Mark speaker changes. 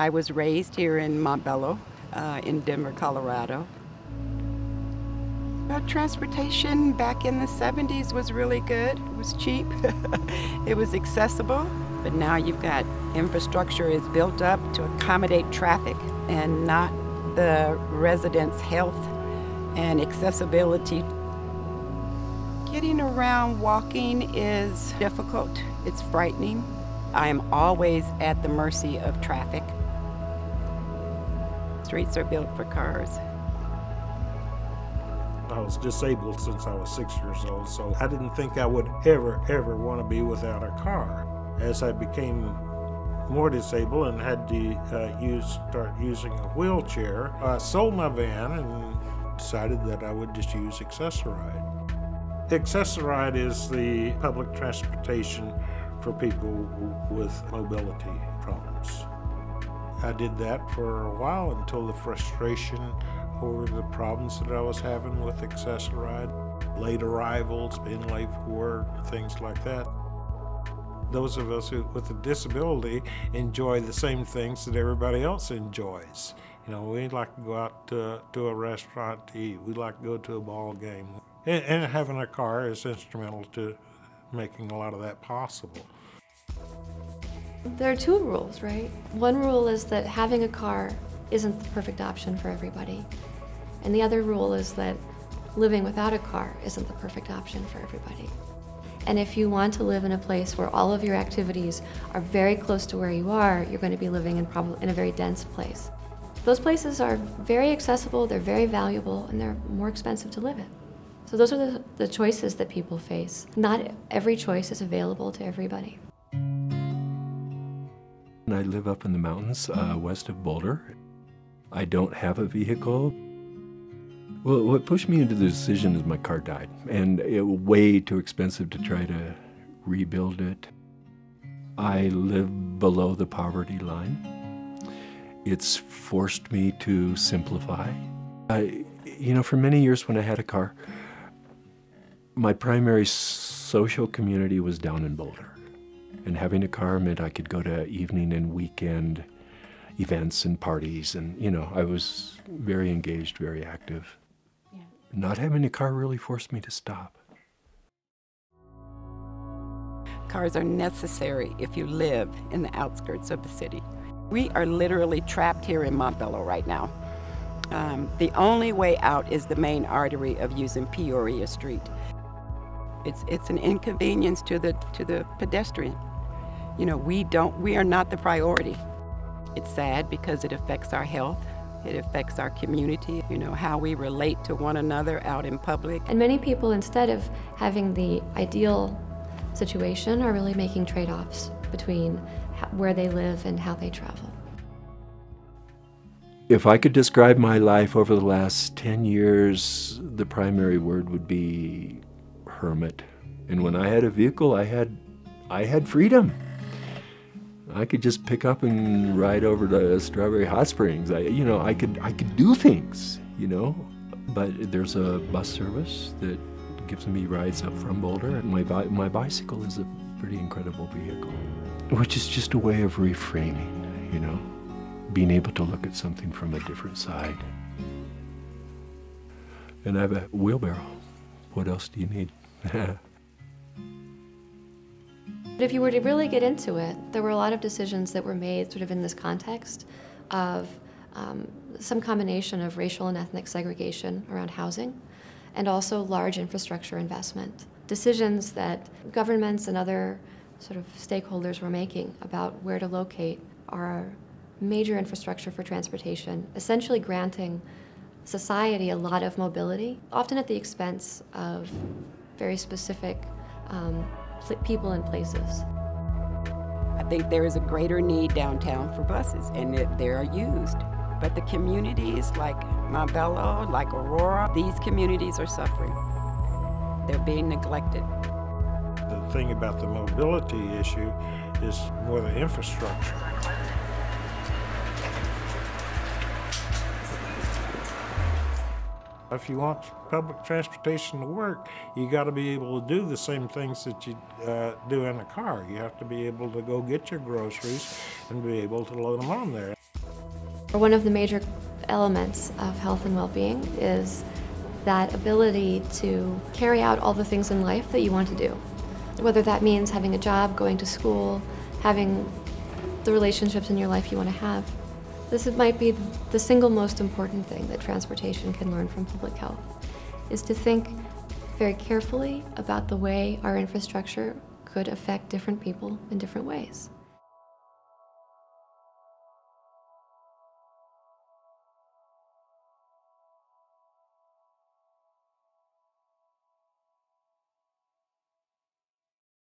Speaker 1: I was raised here in Montbello, uh, in Denver, Colorado. Uh, transportation back in the 70s was really good. It was cheap. it was accessible. But now you've got infrastructure is built up to accommodate traffic and not the residents' health and accessibility. Getting around walking is difficult. It's frightening. I am always at the mercy of traffic. Streets are built for cars.
Speaker 2: I was disabled since I was six years old, so I didn't think I would ever, ever want to be without a car. As I became more disabled and had to uh, use, start using a wheelchair, I sold my van and decided that I would just use Access-a-Ride. Access-a-Ride is the public transportation for people with mobility problems. I did that for a while until the frustration over the problems that I was having with Access-a-Ride, late arrivals, being late for work, things like that. Those of us with a disability enjoy the same things that everybody else enjoys. You know, we like to go out to, to a restaurant to eat. We like to go to a ball game. And, and having a car is instrumental to making a lot of that possible.
Speaker 3: There are two rules, right? One rule is that having a car isn't the perfect option for everybody. And the other rule is that living without a car isn't the perfect option for everybody. And if you want to live in a place where all of your activities are very close to where you are, you're going to be living in, probably, in a very dense place. Those places are very accessible, they're very valuable, and they're more expensive to live in. So those are the, the choices that people face. Not every choice is available to everybody.
Speaker 4: I live up in the mountains uh, west of Boulder. I don't have a vehicle. Well, what pushed me into the decision is my car died, and it was way too expensive to try to rebuild it. I live below the poverty line. It's forced me to simplify. I, you know, for many years when I had a car, my primary social community was down in Boulder. And having a car meant I could go to evening and weekend events and parties. And, you know, I was very engaged, very active. Yeah. Not having a car really forced me to stop.
Speaker 1: Cars are necessary if you live in the outskirts of the city. We are literally trapped here in Montbello right now. Um, the only way out is the main artery of using Peoria Street. It's, it's an inconvenience to the, to the pedestrian. You know, we don't, we are not the priority. It's sad because it affects our health. It affects our community, you know, how we relate to one another out in public.
Speaker 3: And many people, instead of having the ideal situation, are really making trade-offs between where they live and how they travel.
Speaker 4: If I could describe my life over the last 10 years, the primary word would be hermit. And when I had a vehicle, I had, I had freedom. I could just pick up and ride over to Strawberry Hot Springs. I, you know, I could, I could do things, you know. But there's a bus service that gives me rides up from Boulder. My, my bicycle is a pretty incredible vehicle, which is just a way of reframing, you know, being able to look at something from a different side. And I have a wheelbarrow. What else do you need?
Speaker 3: But if you were to really get into it, there were a lot of decisions that were made sort of in this context of um, some combination of racial and ethnic segregation around housing and also large infrastructure investment. Decisions that governments and other sort of stakeholders were making about where to locate our major infrastructure for transportation, essentially granting society a lot of mobility, often at the expense of very specific um, people and places.
Speaker 1: I think there is a greater need downtown for buses, and they are used. But the communities like Montbello, like Aurora, these communities are suffering. They're being neglected.
Speaker 2: The thing about the mobility issue is more the infrastructure. If you want public transportation to work, you got to be able to do the same things that you uh, do in a car. You have to be able to go get your groceries and be able to load them on there.
Speaker 3: One of the major elements of health and well-being is that ability to carry out all the things in life that you want to do. Whether that means having a job, going to school, having the relationships in your life you want to have. This might be the single most important thing that transportation can learn from public health, is to think very carefully about the way our infrastructure could affect different people in different ways.